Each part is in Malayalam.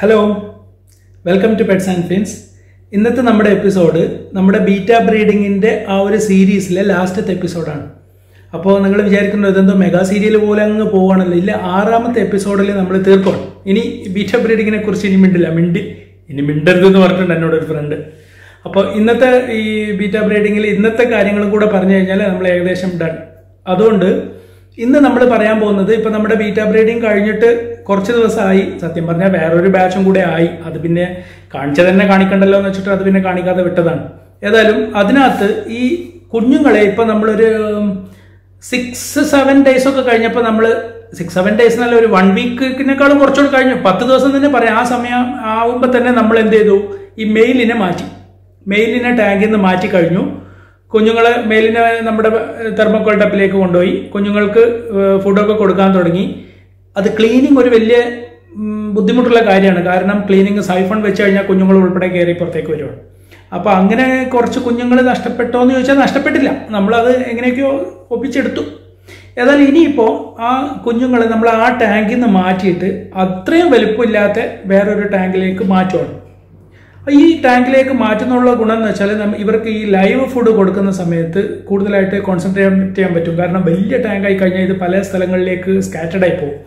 Hello welcome to pets and fins ഇന്നത്തെ നമ്മുടെ എപ്പിസോഡ് നമ്മുടെ ബീറ്റ ബ്രീഡിങ്ങിന്റെ ആ ഒരു സീരീസിലെ ലാസ്റ്റത്തെ എപ്പിസോഡാണ് അപ്പോൾ നിങ്ങൾ വിചാരിക്കുന്നത് ഇതെന്തോ മെഗാ സീരിയൽ പോലെ അങ്ങ് പോവാണല്ലോ. ഇല്ല ആറാമത്തെ എപ്പിസോഡിൽ നമ്മൾ തീർക്കണം ഇനി ബീറ്റ ബ്രീഡിങ്ങിനെ കുറിച്ച് ഇനി മിണ്ടില്ല. മിണ്ടി ഇനി മിണ്ടരുത് എന്ന് പറഞ്ഞിട്ടുണ്ട് എന്നോട് ഒരു ഫ്രണ്ട് അപ്പോൾ ഇന്നത്തെ ഈ ബീറ്റ ബ്രീഡിങ്ങിൽ ഇന്നത്തെ കാര്യങ്ങളും കൂടെ പറഞ്ഞു കഴിഞ്ഞാൽ നമ്മൾ ഏകദേശം ഡൺ അതുകൊണ്ട് ഇന്ന് നമ്മൾ പറയാൻ പോകുന്നത് ഇപ്പൊ നമ്മുടെ ബീറ്റാ ബ്രീഡിങ് കഴിഞ്ഞിട്ട് കുറച്ച് ദിവസമായി. സത്യം പറഞ്ഞാൽ വേറൊരു ബാച്ചും കൂടെ ആയി. അത് പിന്നെ കാണിച്ചത് തന്നെ കാണിക്കണ്ടല്ലോ എന്ന് വെച്ചിട്ട് അത് പിന്നെ കാണിക്കാതെ വിട്ടതാണ്. ഏതായാലും അതിനകത്ത് ഈ കുഞ്ഞുങ്ങളെ ഇപ്പൊ നമ്മളൊരു സിക്സ് സെവൻ ഡേയ്സ് ഒക്കെ കഴിഞ്ഞപ്പോൾ നമ്മൾ സിക്സ് സെവൻ ഡേയ്സ് എന്നല്ല ഒരു വൺ വീക്കിനേക്കാളും കുറച്ചുകൂടി കഴിഞ്ഞു. പത്ത് ദിവസം തന്നെ പറയാം. ആ സമയം ആവുമ്പോൾ തന്നെ നമ്മൾ എന്ത് ചെയ്തു? ഈ മെയിലിനെ മാറ്റി. മെയിലിനെ ടാഗിൽ നിന്ന് മാറ്റി കഴിഞ്ഞു. കുഞ്ഞുങ്ങളെ മെയിലിനെ നമ്മുടെ തെർമോക്കോൾ ടപ്പിലേക്ക് കൊണ്ടുപോയി. കുഞ്ഞുങ്ങൾക്ക് ഫുഡൊക്കെ കൊടുക്കാൻ തുടങ്ങി. അത് ക്ലീനിങ് ഒരു വലിയ ബുദ്ധിമുട്ടുള്ള കാര്യമാണ്. കാരണം ക്ലീനിങ് സൈഫൺ വെച്ച് കഴിഞ്ഞാൽ കുഞ്ഞുങ്ങൾ ഉൾപ്പെടെ കയറി പുറത്തേക്ക് വരുവാണ്. അപ്പോൾ അങ്ങനെ കുറച്ച് കുഞ്ഞുങ്ങൾ നഷ്ടപ്പെട്ടോ എന്ന് ചോദിച്ചാൽ നഷ്ടപ്പെട്ടില്ല. നമ്മളത് എങ്ങനെയൊക്കെയോ ഒപ്പിച്ചെടുത്തു. ഏതായാലും ഇനിയിപ്പോൾ ആ കുഞ്ഞുങ്ങളെ നമ്മൾ ആ ടാങ്കിൽ നിന്ന് മാറ്റിയിട്ട് അത്രയും വലുപ്പമില്ലാത്ത വേറൊരു ടാങ്കിലേക്ക് മാറ്റുവാണ്. ഈ ടാങ്കിലേക്ക് മാറ്റുന്നുള്ള ഗുണം എന്ന് വെച്ചാൽ ഇവർക്ക് ഈ ലൈവ് ഫുഡ് കൊടുക്കുന്ന സമയത്ത് കൂടുതലായിട്ട് കോൺസെൻട്രേറ്റ് ചെയ്യാൻ പറ്റും. കാരണം വലിയ ടാങ്കായി കഴിഞ്ഞാൽ ഇത് പല സ്ഥലങ്ങളിലേക്ക് സ്കാറ്റർഡ് ആയി പോകും.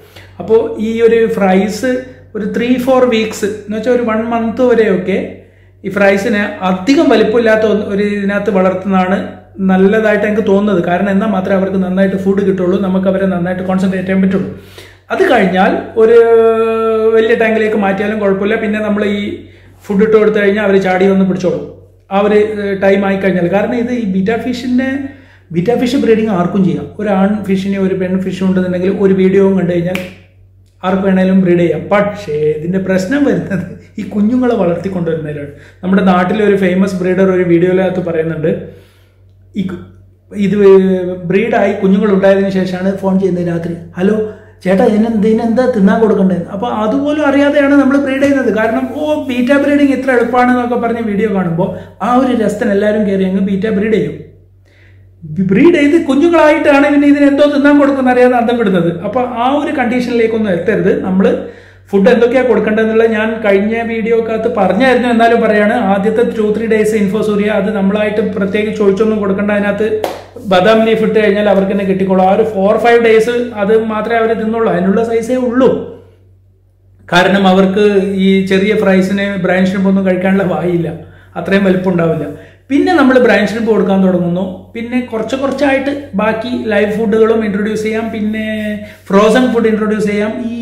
അപ്പോൾ ഈ ഒരു ഫ്രൈസ് ഒരു ത്രീ ഫോർ വീക്സ് എന്ന് വെച്ചാൽ ഒരു വൺ മന്ത് വരെയൊക്കെ ഈ ഫ്രൈസിനെ അധികം വലിപ്പമില്ലാത്ത ഒരു ഇതിനകത്ത് വളർത്തുന്നതാണ് നല്ലതായിട്ട് എനിക്ക് തോന്നുന്നത്. കാരണം എന്നാൽ മാത്രമേ അവർക്ക് നന്നായിട്ട് ഫുഡ് കിട്ടുള്ളൂ നമുക്ക് അവരെ നന്നായിട്ട് കോൺസെൻട്രേറ്റ് ചെയ്യാൻ പറ്റുള്ളൂ. അത് കഴിഞ്ഞാൽ ഒരു വലിയ ടാങ്കിലേക്ക് മാറ്റിയാലും കുഴപ്പമില്ല. പിന്നെ നമ്മൾ ഈ ഫുഡ് ഇട്ട് കൊടുത്തു കഴിഞ്ഞാൽ അവർ ചാടി വന്ന് പിടിച്ചോളും. ഒരു ടൈം ആയി കഴിഞ്ഞാൽ. കാരണം ഇത് ഈ ബീറ്റ ഫിഷിന്റെ ബീറ്റ ഫിഷ് ബ്രീഡിങ് ആർക്കും ചെയ്യാം. ഒരു ആൺ ഫിഷിനെ ഒരു പെൺ ഫിഷ് ഉണ്ടെന്നുണ്ടെങ്കിൽ ഒരു വീഡിയോയും കണ്ടു കഴിഞ്ഞാൽ ആർക്ക് വേണേലും ബ്രീഡ് ചെയ്യാം. പക്ഷേ ഇതിന്റെ പ്രശ്നം വരുന്നത് ഈ കുഞ്ഞുങ്ങളെ വളർത്തിക്കൊണ്ടുവരുന്നതിലാണ്. നമ്മുടെ നാട്ടിലെ ഒരു ഫേമസ് ബ്രീഡർ ഒരു വീഡിയോയിലകത്ത് പറയുന്നുണ്ട്. ഈ ഇത് ബ്രീഡായി കുഞ്ഞുങ്ങൾ ഉണ്ടായതിനു ശേഷമാണ് ഫോൺ ചെയ്യുന്നത് രാത്രി. ഹലോ ചേട്ടാ ഇതിനെന്ത് ഇതിനെന്താ തിന്നാൻ കൊടുക്കേണ്ടത് അപ്പോൾ അതുപോലും അറിയാതെയാണ് നമ്മൾ ബ്രീഡ് ചെയ്യുന്നത്. കാരണം ഓ ബീറ്റ ബ്രീഡിങ് ഇത്ര എളുപ്പമാണ് എന്നൊക്കെ പറഞ്ഞ് വീഡിയോ കാണുമ്പോൾ ആ ഒരു രസത്തിന് എല്ലാവരും കയറി അങ്ങ് ബീറ്റ ബ്രീഡ് ചെയ്യും. ബ്രീഡ് ചെയ്ത് കുഞ്ഞുങ്ങളായിട്ടാണ് പിന്നെ ഇതിന് എന്തോ തിന്നാൻ കൊടുക്കുന്ന അറിയാതെ അന്തം വിടുന്നത് അപ്പോൾ ആ ഒരു കണ്ടീഷനിലേക്കൊന്നും എത്തരുത്. നമ്മൾ ഫുഡ് എന്തൊക്കെയാണ് കൊടുക്കേണ്ടതെന്നുള്ളത് ഞാൻ കഴിഞ്ഞ വീഡിയോക്കകത്ത് പറഞ്ഞായിരുന്നു. എന്നാലും പറയാണ് ആദ്യത്തെ ടു ത്രീ ഡേയ്സ് ഇൻഫോസൂരിയ അത് നമ്മളായിട്ട് പ്രത്യേകിച്ച് ചോദിച്ചൊന്നും കൊടുക്കേണ്ട. അതിനകത്ത് ബദാം ലീഫ് ഇട്ട് കഴിഞ്ഞാൽ അവർക്ക് തന്നെ കിട്ടിക്കോളും. ആ ഒരു ഫോർ ഫൈവ് ഡേയ്സ് അത് മാത്രമേ അവർ തിന്നുള്ളൂ. അതിനുള്ള സൈസേ ഉള്ളൂ. കാരണം അവർക്ക് ഈ ചെറിയ ഫ്രൈസിന് ബ്രാൻഡ് ഷ്രിമ്പ് ഒന്നും കഴിക്കാനുള്ള വായില്ല. അത്രയും വലിപ്പം ഉണ്ടാവില്ല പിന്നെ നമ്മൾ ബ്രാൻഡ് ഷ്രിമ്പ് കൊടുക്കാൻ തുടങ്ങുന്നു. പിന്നെ കുറച്ച് കുറച്ചായിട്ട് ബാക്കി ലൈവ് ഫുഡുകളും ഇൻട്രൊഡ്യൂസ് ചെയ്യാം. പിന്നെ ഫ്രോസൺ ഫുഡ് ഇൻട്രൊഡ്യൂസ് ചെയ്യാം. ഈ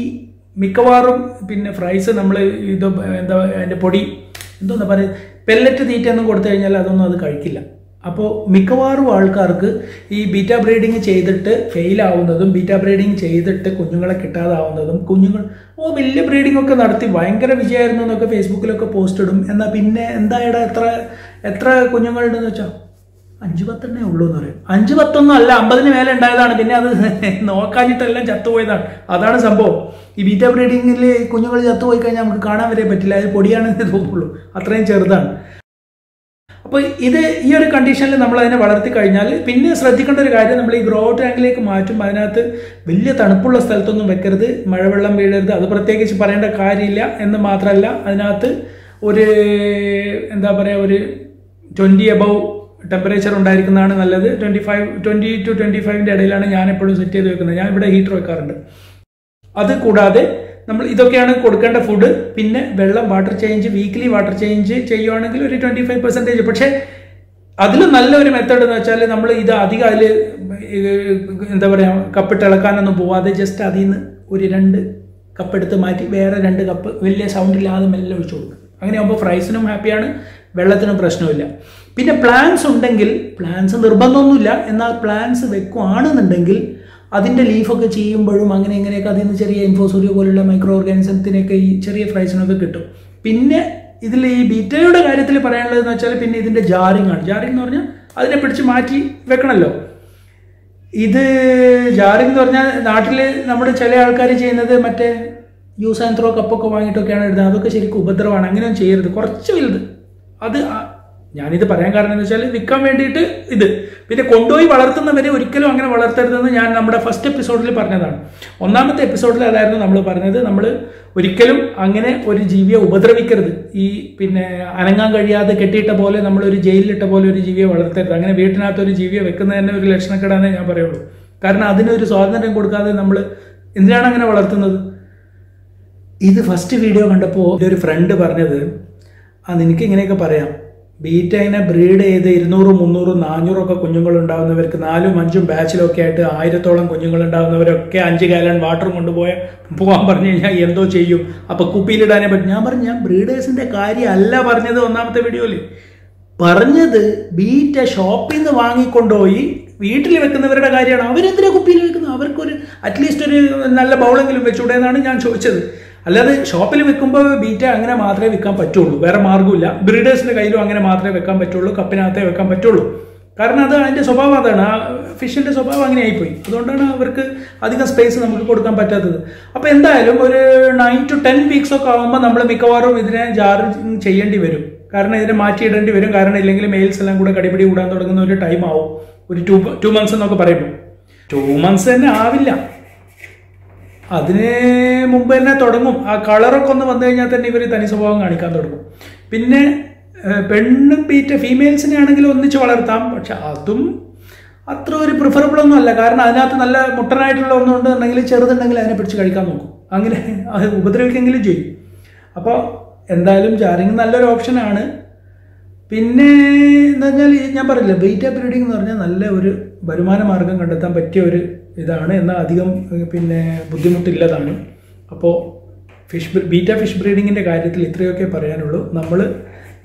മിക്കവാറും പിന്നെ ഫ്രൈസ് നമ്മൾ ഇത് എന്താ അതിന്റെ പൊടി എന്തോന്നാ പറയുക? പെല്ലറ്റ് തീറ്റയൊന്നും കൊടുത്തു കഴിഞ്ഞാൽ അതൊന്നും അത് കഴിക്കില്ല. അപ്പോൾ മിക്കവാറും ആൾക്കാർക്ക് ഈ ബീറ്റ ബ്രീഡിങ് ചെയ്തിട്ട് ഫെയിൽ ആവുന്നതും ബീറ്റ ബ്രീഡിങ് ചെയ്തിട്ട് കുഞ്ഞുങ്ങളെ കിട്ടാതാവുന്നതും കുഞ്ഞുങ്ങൾ ഓ വലിയ ബ്രീഡിംഗ് ഒക്കെ നടത്തി ഭയങ്കര വിജയമായിരുന്നു എന്നൊക്കെ ഫേസ്ബുക്കിലൊക്കെ പോസ്റ്റ് ഇടും. എന്നാൽ പിന്നെ എന്തായടാ എത്ര എത്ര കുഞ്ഞുങ്ങളുണ്ടെന്ന് വെച്ചാൽ അഞ്ച് പത്തെണ്ണേ ഉള്ളൂ എന്ന് പറയും. അഞ്ച് പത്തൊന്നും അല്ല അമ്പതിന് മേലെ ഉണ്ടായതാണ്. പിന്നെ അത് നോക്കാഞ്ഞിട്ടെല്ലാം ചത്തുപോയതാണ്. അതാണ് സംഭവം. ഈ ബീറ്റ ബ്രീഡിങ്ങിൽ കുഞ്ഞുങ്ങൾ ചത്തുപോയി കഴിഞ്ഞാൽ നമുക്ക് കാണാൻ വരെ പറ്റില്ല. അത് പൊടിയാണെന്ന് തോന്നുള്ളൂ. അത്രയും ചെറുതാണ്. അപ്പോൾ ഇത് ഈ ഒരു കണ്ടീഷനിൽ നമ്മൾ അതിനെ വളർത്തി കഴിഞ്ഞാൽ പിന്നെ ശ്രദ്ധിക്കേണ്ട ഒരു കാര്യം നമ്മൾ ഈ ഗ്രോ ടാങ്കിലേക്ക് മാറ്റും. അതിനകത്ത് വലിയ തണുപ്പുള്ള സ്ഥലത്തൊന്നും വെക്കരുത്. മഴവെള്ളം വീഴരുത്. അത് പ്രത്യേകിച്ച് പറയേണ്ട കാര്യമില്ല എന്ന് മാത്രമല്ല അതിനകത്ത് ഒരു എന്താ പറയുക ഒരു ട്വന്റി എബവ് ടെമ്പറേച്ചർ ഉണ്ടായിരിക്കുന്നതാണ് നല്ലത്. Twenty five twenty two twenty ഫൈവിന്റെ ഇടയിലാണ് ഞാൻ എപ്പോഴും സെറ്റ് ചെയ്ത് വെക്കുന്നത്. ഞാൻ ഇവിടെ ഹീറ്റർ വെക്കാറുണ്ട്. അത് കൂടാതെ നമ്മൾ ഇതൊക്കെയാണ് കൊടുക്കേണ്ട ഫുഡ് പിന്നെ വെള്ളം water change weekly water change ചെയ്യുവാണെങ്കിൽ ഒരു ട്വന്റി ഫൈവ് പെർസെന്റേജ് പക്ഷേ അതിൽ നല്ലൊരു മെത്തേഡ് എന്ന് വെച്ചാൽ നമ്മൾ ഇത് അധികം അതിൽ എന്താ പറയുക കപ്പിട്ട് ഇളക്കാനൊന്നും പോവാതെ ജസ്റ്റ് അതിൽ നിന്ന് ഒരു രണ്ട് കപ്പ് എടുത്ത് മാറ്റി വേറെ രണ്ട് കപ്പ് വലിയ സൗണ്ട് ഇല്ലാതെ മെല്ലെ ഒഴിച്ചു കൊടുക്കും അങ്ങനെയാകുമ്പോൾ ഫ്രൈസിനും ഹാപ്പിയാണ് വെള്ളത്തിനും പ്രശ്നമില്ല പിന്നെ പ്ലാൻസ് ഉണ്ടെങ്കിൽ പ്ലാൻസ് നിർബന്ധമൊന്നുമില്ല. എന്നാൽ പ്ലാൻസ് വെക്കുവാണെന്നുണ്ടെങ്കിൽ അതിന്റെ ലീഫൊക്കെ ചെയ്യുമ്പോഴും അങ്ങനെ ഇങ്ങനെയൊക്കെ അതിൽ നിന്ന് ചെറിയ ഇൻഫോസൂരിയ പോലുള്ള മൈക്രോ ഓർഗാനിസത്തിനൊക്കെ ഈ ചെറിയ ഫ്രൈസിനൊക്കെ കിട്ടും. പിന്നെ ഇതിൽ ഈ ബീറ്റയുടെ കാര്യത്തിൽ പറയാനുള്ളത് എന്ന് വെച്ചാൽ പിന്നെ ഇതിന്റെ ജാറിങ് ആണ്. ജാറിങ് എന്ന് പറഞ്ഞാൽ അതിനെ പിടിച്ച് മാറ്റി വെക്കണമല്ലോ ഇത് ജാറിങ് എന്ന് പറഞ്ഞാൽ നാട്ടിൽ നമ്മുടെ ചില ആൾക്കാർ ചെയ്യുന്നത് മറ്റേ യൂസ് ആൻഡ് ത്രോ കപ്പൊക്കെ വാങ്ങിയിട്ടൊക്കെയാണ് എഴുതുന്നത് അതൊക്കെ ശരിക്കും ഉപദ്രവമാണ്. അങ്ങനെയൊന്നും ചെയ്യരുത്. കുറച്ച് വലുത്. അത് ഞാനിത് പറയാൻ കാരണം എന്ന് വെച്ചാൽ വിൽക്കാൻ വേണ്ടിയിട്ട് ഇത്. പിന്നെ കൊണ്ടുപോയി വളർത്തുന്നവരെ ഒരിക്കലും അങ്ങനെ വളർത്തരുതെന്ന് ഞാൻ നമ്മുടെ ഫസ്റ്റ് എപ്പിസോഡിൽ പറഞ്ഞതാണ്. ഒന്നാമത്തെ എപ്പിസോഡിൽ അതായിരുന്നു നമ്മൾ പറഞ്ഞത് നമ്മൾ ഒരിക്കലും അങ്ങനെ ഒരു ജീവിയെ ഉപദ്രവിക്കരുത്. ഈ പിന്നെ അനങ്ങാൻ കഴിയാതെ കെട്ടിയിട്ട പോലെ നമ്മൾ ഒരു ജയിലിലിട്ട പോലെ ഒരു ജീവിയെ വളർത്തരുത്. അങ്ങനെ വീട്ടിനകത്ത് ഒരു ജീവിയെ വെക്കുന്നത് തന്നെ ഒരു ലക്ഷണക്കേടാന്നേ ഞാൻ പറയുള്ളൂ. കാരണം അതിനൊരു സ്വാതന്ത്ര്യം കൊടുക്കാതെ നമ്മൾ എന്തിനാണ് അങ്ങനെ വളർത്തുന്നത്? ഇത് ഫസ്റ്റ് വീഡിയോ കണ്ടപ്പോൾ എന്റെ ഒരു ഫ്രണ്ട് പറഞ്ഞത് അത് എനിക്ക് ഇങ്ങനെയൊക്കെ പറയാം. ബീറ്റൈനെ ബ്രീഡ് ചെയ്ത് ഇരുന്നൂറ് മുന്നൂറ് നാനൂറും ഒക്കെ കുഞ്ഞുങ്ങൾ ഉണ്ടാകുന്നവർക്ക് നാലും അഞ്ചും ബാച്ചിലൊക്കെ ആയിട്ട് ആയിരത്തോളം കുഞ്ഞുങ്ങൾ ഉണ്ടാകുന്നവരൊക്കെ അഞ്ച് ഗാലൻ വാട്ടർ കൊണ്ടുപോയ പോകാൻ പറഞ്ഞു കഴിഞ്ഞാൽ എന്തോ ചെയ്യും. അപ്പൊ കുപ്പിയിലിടാനേ പറ്റും. ഞാൻ പറഞ്ഞു ഞാൻ ബ്രീഡേഴ്സിന്റെ കാര്യമല്ല പറഞ്ഞത് ഒന്നാമത്തെ വീഡിയോയിൽ പറഞ്ഞത് ബീറ്റ ഷോപ്പിൽ നിന്ന് വാങ്ങിക്കൊണ്ടുപോയി വീട്ടിൽ വെക്കുന്നവരുടെ കാര്യമാണ്. അവരെന്തിനാ കുപ്പിയിൽ വെക്കുന്നത്? അവർക്കൊരു അറ്റ്ലീസ്റ്റ് ഒരു നല്ല ബൗളെങ്കിലും വെച്ചൂടെ എന്നാണ് ഞാൻ ചോദിച്ചത്. അല്ലാതെ ഷോപ്പിൽ വെക്കുമ്പോൾ ബീറ്റ അങ്ങനെ മാത്രമേ വെക്കാൻ പറ്റുള്ളൂ. വേറെ മാർഗമില്ല. ബ്രീഡേഴ്സിന്റെ കയ്യിലും അങ്ങനെ മാത്രമേ വെക്കാൻ പറ്റുള്ളൂ. കപ്പിനകത്തേ വെക്കാൻ പറ്റുള്ളൂ. കാരണം അത് അതിന്റെ സ്വഭാവം അതാണ്. ആ ഫിഷിന്റെ സ്വഭാവം അങ്ങനെ ആയിപ്പോയി. അതുകൊണ്ടാണ് അവർക്ക് അധികം സ്പേസ് നമുക്ക് കൊടുക്കാൻ പറ്റാത്തത്. അപ്പോൾ എന്തായാലും ഒരു നയൻ ടു ടെൻ വീക്സ് ഒക്കെ ആകുമ്പോൾ നമ്മൾ മിക്കവാറും ഇതിനെ ചാർജ് ചെയ്യേണ്ടി വരും. കാരണം ഇതിനെ മാറ്റിയിടേണ്ടി വരും. കാരണം ഇല്ലെങ്കിൽ മെയിൽസ് എല്ലാം കൂടെ കടിപിടി കൂടാൻ തുടങ്ങുന്ന ഒരു ടൈം ആവും. ഒരു ടു ടു മന്ത്സ് എന്നൊക്കെ പറയുമ്പോൾ ടു മന്ത്സ് തന്നെ ആവില്ല. അതിന് മുമ്പ് തന്നെ തുടങ്ങും. ആ കളറൊക്കെ ഒന്ന് വന്നു കഴിഞ്ഞാൽ തന്നെ ഇവർ തനി സ്വഭാവം കാണിക്കാൻ തുടങ്ങും. പിന്നെ പെണ്ണും പീറ്റ ഫീമെയിൽസിനെ ആണെങ്കിൽ ഒന്നിച്ച് വളർത്താം. പക്ഷെ അതും അത്ര ഒരു പ്രിഫറബിൾ ഒന്നും അല്ല. കാരണം അതിനകത്ത് നല്ല മുട്ടനായിട്ടുള്ള ഒന്നുണ്ടെന്നുണ്ടെങ്കിൽ ചെറുതുണ്ടെങ്കിൽ അതിനെ പിടിച്ച് കഴിക്കാൻ നോക്കും. അങ്ങനെ അത് ഉപദ്രവിക്കെങ്കിലും ചെയ്യും. അപ്പോൾ എന്തായാലും ജാരിങ് നല്ലൊരു ഓപ്ഷനാണ് പിന്നെ എന്ന് പറഞ്ഞാൽ ഞാൻ പറഞ്ഞില്ല ബീറ്റ ബ്രീഡിംഗ് എന്ന് പറഞ്ഞാൽ നല്ല ഒരു വരുമാന മാർഗം കണ്ടെത്താൻ പറ്റിയ ഒരു ഇതാണ്. എന്നാൽ അധികം പിന്നെ ബുദ്ധിമുട്ടില്ലതാണ്. അപ്പോൾ ഫിഷ് ബീറ്റ ഫിഷ് ബ്രീഡിങ്ങിന്റെ കാര്യത്തിൽ ഇത്രയൊക്കെ പറയാനുള്ളൂ. നമ്മൾ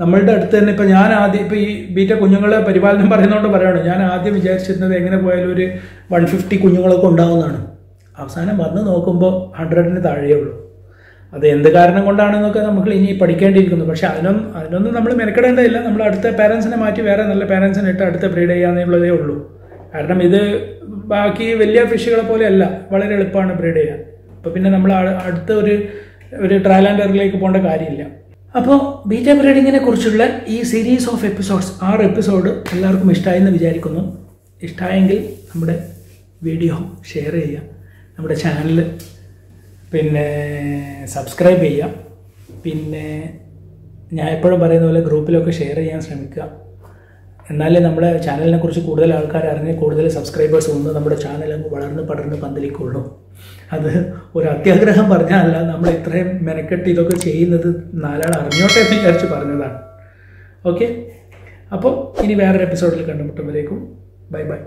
നമ്മളുടെ അടുത്ത് തന്നെ ഇപ്പോൾ ഞാൻ ആദ്യം ഇപ്പോൾ ഈ ബീറ്റ കുഞ്ഞുങ്ങളെ പരിപാലനം പറയുന്നതുകൊണ്ട് പറയുകയാണ്. ഞാൻ ആദ്യം വിചാരിച്ചിരുന്നത് എങ്ങനെ പോയാലും ഒരു വൺ ഫിഫ്റ്റി കുഞ്ഞുങ്ങളൊക്കെ ഉണ്ടാവുന്നതാണ്. അവസാനം വന്ന് നോക്കുമ്പോൾ ഹൺഡ്രഡിന് താഴെയേ ഉള്ളൂ. അത് എന്ത് കാരണം കൊണ്ടാണെന്നൊക്കെ നമുക്ക് ഇനി പഠിക്കേണ്ടിയിരിക്കുന്നു. പക്ഷെ അതിനൊന്നും അതിനൊന്നും നമ്മൾ മെനക്കെടേണ്ടതില്ല. നമ്മൾ അടുത്ത പാരൻസിനെ മാറ്റി വേറെ നല്ല പാരൻസിനെ ഇട്ട് അടുത്ത ബ്രീഡ് ചെയ്യാന്നുള്ളതേ ഉള്ളൂ. കാരണം ഇത് ബാക്കി വലിയ ഫിഷുകളെ പോലെയല്ല വളരെ എളുപ്പമാണ് ബ്രീഡ് ചെയ്യാൻ അപ്പോൾ പിന്നെ നമ്മൾ അടുത്ത ഒരു ഒരു ട്രയൽ ആൻഡ് എറിലേക്ക് പോകേണ്ട കാര്യമില്ല. അപ്പോൾ ബീറ്റ ബ്രീഡിങ്ങിനെ കുറിച്ചുള്ള ഈ സീരീസ് ഓഫ് എപ്പിസോഡ്സ് ആറ് എപ്പിസോഡ് എല്ലാവർക്കും ഇഷ്ടമായെന്ന് വിചാരിക്കുന്നു. ഇഷ്ടമായെങ്കിൽ നമ്മുടെ വീഡിയോ ഷെയർ ചെയ്യുക. നമ്മുടെ ചാനൽ പിന്നെ സബ്സ്ക്രൈബ് ചെയ്യുക പിന്നെ ഞാൻ എപ്പോഴും പറയുന്ന പോലെ ഗ്രൂപ്പിലൊക്കെ ഷെയർ ചെയ്യാൻ ശ്രമിക്കുക. എന്നാലേ നമ്മുടെ ചാനലിനെ കുറിച്ച് കൂടുതൽ ആൾക്കാർ അറിഞ്ഞ് കൂടുതൽ സബ്സ്ക്രൈബേഴ്സ് വന്ന് നമ്മുടെ ചാനൽ വളർന്ന് പടർന്ന് പന്തലിക്കുള്ളൂ. അത് ഒരു അത്യാഗ്രഹം പറഞ്ഞല്ല നമ്മൾ ഇത്രയും മെനക്കെട്ട് ഇതൊക്കെ ചെയ്യുന്നത് നാലാൾ അറിഞ്ഞോട്ടെ എന്ന് വിചാരിച്ച് പറഞ്ഞതാണ്. ഓക്കെ അപ്പോൾ ഇനി വേറൊരു എപ്പിസോഡിൽ കണ്ടുമുട്ടുമ്പോഴേക്കും ബൈ ബൈ